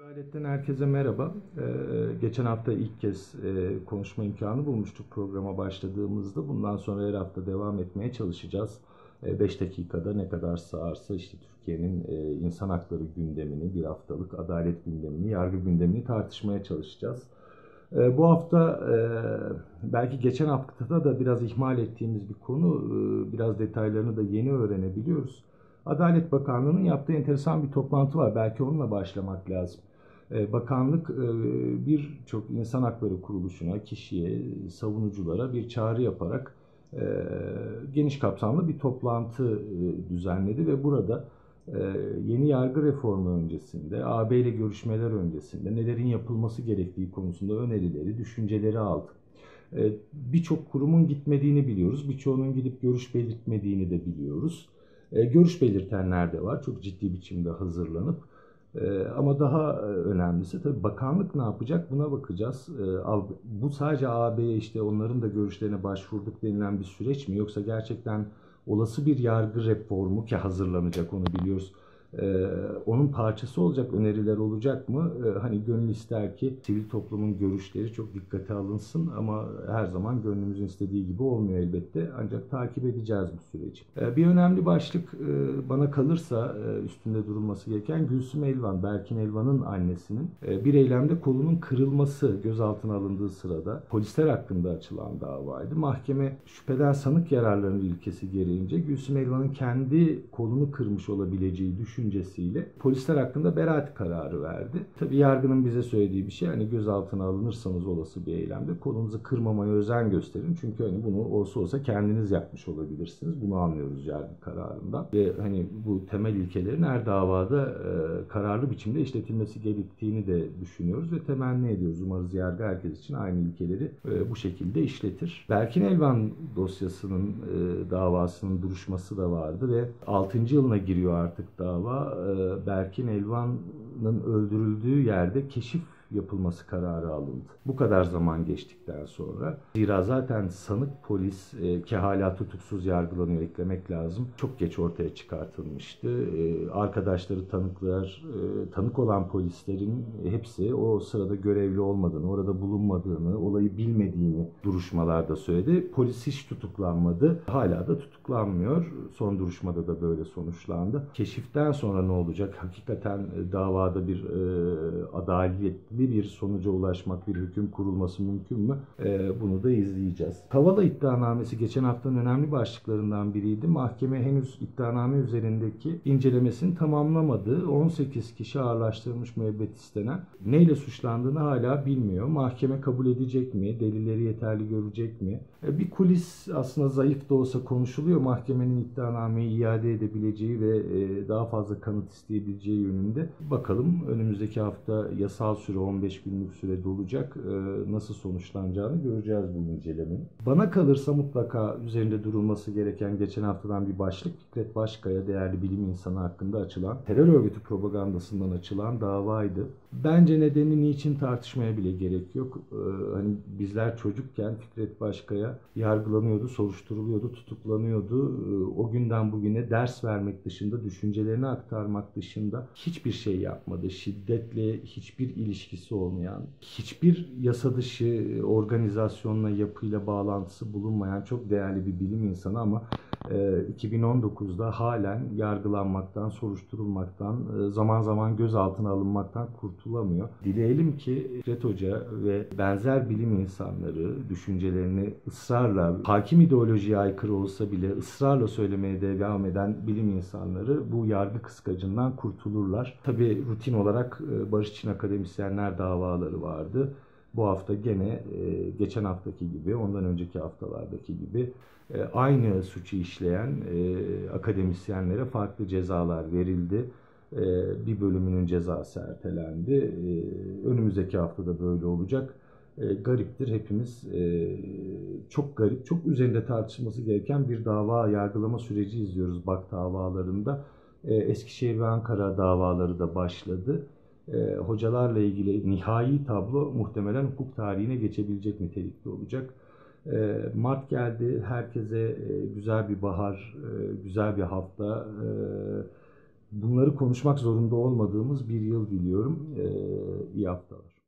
Adaletten herkese merhaba. Ee, geçen hafta ilk kez e, konuşma imkanı bulmuştuk programa başladığımızda. Bundan sonra her hafta devam etmeye çalışacağız. 5 e, dakikada ne kadar sığarsa işte Türkiye'nin e, insan hakları gündemini, bir haftalık adalet gündemini, yargı gündemini tartışmaya çalışacağız. E, bu hafta e, belki geçen haftada da biraz ihmal ettiğimiz bir konu, e, biraz detaylarını da yeni öğrenebiliyoruz. Adalet Bakanlığı'nın yaptığı enteresan bir toplantı var. Belki onunla başlamak lazım. Ee, bakanlık e, birçok insan hakları kuruluşuna, kişiye, savunuculara bir çağrı yaparak e, geniş kapsamlı bir toplantı e, düzenledi ve burada yeni yargı reformu öncesinde, AB ile görüşmeler öncesinde nelerin yapılması gerektiği konusunda önerileri, düşünceleri aldı. Birçok kurumun gitmediğini biliyoruz, birçoğunun gidip görüş belirtmediğini de biliyoruz. Görüş belirtenler de var, çok ciddi biçimde hazırlanıp ee, ama daha e, önemlisi tabii bakanlık ne yapacak? Buna bakacağız. Ee, bu sadece AB'ye işte onların da görüşlerine başvurduk denilen bir süreç mi? Yoksa gerçekten olası bir yargı reformu ki hazırlanacak onu biliyoruz ee, onun parçası olacak öneriler olacak mı? Ee, hani gönül ister ki sivil toplumun görüşleri çok dikkate alınsın ama her zaman gönlümüzün istediği gibi olmuyor elbette. Ancak takip edeceğiz bu süreci. Ee, bir önemli başlık e, bana kalırsa e, üstünde durulması gereken Gülsüm Elvan, Berkin Elvan'ın annesinin e, bir eylemde kolunun kırılması gözaltına alındığı sırada polisler hakkında açılan davaydı. Mahkeme şüpheden sanık yararlarının ilkesi gereğince Gülsüm Elvan'ın kendi kolunu kırmış olabileceği düşün düşüncesiyle polisler hakkında beraat kararı verdi. Tabi yargının bize söylediği bir şey hani gözaltına alınırsanız olası bir eylemde kolunuzu kırmamaya özen gösterin. Çünkü hani bunu olsa olsa kendiniz yapmış olabilirsiniz. Bunu anlıyoruz yargı kararından. Ve hani bu temel ilkelerin her davada e, kararlı biçimde işletilmesi gerektiğini de düşünüyoruz ve temenni ediyoruz. Umarız yargı herkes için aynı ilkeleri e, bu şekilde işletir. Berkin Elvan dosyasının e, davasının duruşması da vardı ve 6. yılına giriyor artık dava e, Berkin Elvan'ın öldürüldüğü yerde keşif yapılması kararı alındı. Bu kadar zaman geçtikten sonra zira zaten sanık polis e, ki hala tutuksuz yargılanıyor eklemek lazım. Çok geç ortaya çıkartılmıştı. E, arkadaşları tanıklar, e, tanık olan polislerin hepsi o sırada görevli olmadığını, orada bulunmadığını, olayı bilmediğini duruşmalarda söyledi. Polis hiç tutuklanmadı. Hala da tutuklanmıyor. Son duruşmada da böyle sonuçlandı. Keşiften sonra ne olacak? Hakikaten e, davada bir e, adaletli adli bir sonuca ulaşmak, bir hüküm kurulması mümkün mü? E, bunu da izleyeceğiz. Kavala iddianamesi geçen haftanın önemli başlıklarından biriydi. Mahkeme henüz iddianame üzerindeki incelemesini tamamlamadı. 18 kişi ağırlaştırılmış müebbet istenen. Neyle suçlandığını hala bilmiyor. Mahkeme kabul edecek mi? Delilleri yeterli görecek mi? E, bir kulis aslında zayıf da olsa konuşuluyor. Mahkemenin iddianameyi iade edebileceği ve e, daha fazla kanıt isteyebileceği yönünde. Bakalım önümüzdeki hafta yasal süre 15 günlük sürede olacak. Ee, nasıl sonuçlanacağını göreceğiz bu incelemenin. Bana kalırsa mutlaka üzerinde durulması gereken geçen haftadan bir başlık Fikret Başkaya değerli bilim insanı hakkında açılan terör örgütü propagandasından açılan davaydı. Bence nedeni niçin tartışmaya bile gerek yok. Ee, hani bizler çocukken Fikret Başkaya yargılanıyordu, soruşturuluyordu, tutuklanıyordu. Ee, o günden bugüne ders vermek dışında, düşüncelerini aktarmak dışında hiçbir şey yapmadı. Şiddetle hiçbir ilişkisi olmayan, hiçbir yasa dışı organizasyonla, yapıyla bağlantısı bulunmayan çok değerli bir bilim insanı ama 2019'da e, halen yargılanmaktan, soruşturulmaktan, e, zaman zaman gözaltına alınmaktan kurtulamıyor. Dileyelim ki Fikret Hoca ve benzer bilim insanları düşüncelerini ısrarla, hakim ideolojiye aykırı olsa bile ısrarla söylemeye devam eden bilim insanları bu yargı kıskacından kurtulurlar. Tabi rutin olarak e, Barış için akademisyenler davaları vardı. Bu hafta gene geçen haftaki gibi, ondan önceki haftalardaki gibi e, aynı suçu işleyen e, akademisyenlere farklı cezalar verildi. E, bir bölümünün cezası ertelendi. Önümüzdeki haftada böyle olacak. Gariptir hepimiz çok garip, çok üzerinde tartışılması gereken bir dava yargılama süreci izliyoruz BAK davalarında. Eskişehir ve Ankara davaları da başladı. Hocalarla ilgili nihai tablo muhtemelen hukuk tarihine geçebilecek nitelikte olacak. Ee, Mart geldi, herkese e, güzel bir bahar, e, güzel bir hafta, e, bunları konuşmak zorunda olmadığımız bir yıl diliyorum. İyi haftalar.